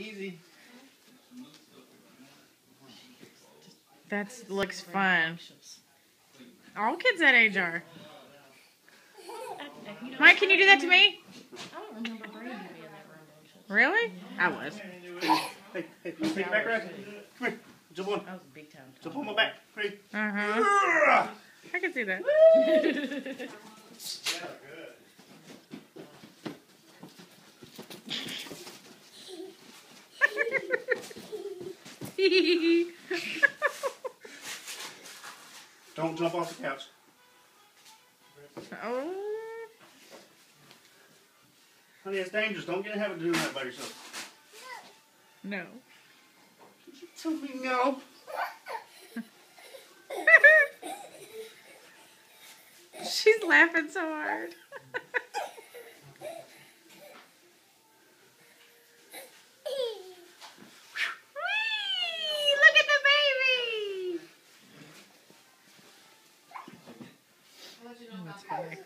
Easy. That looks fun. All kids that age are. Mike, can you do that to me? I don't remember Brady being that rambunctious. Really? I was. Hey, hey, take it back right. Come here. Jump on. I was a big time. Jump on my back. Ready? Uh huh. I can see that. Don't jump off the couch. oh. Honey, it's dangerous. Don't get in the habit of doing that by yourself. No. You Tell me no. She's laughing so hard. That's funny.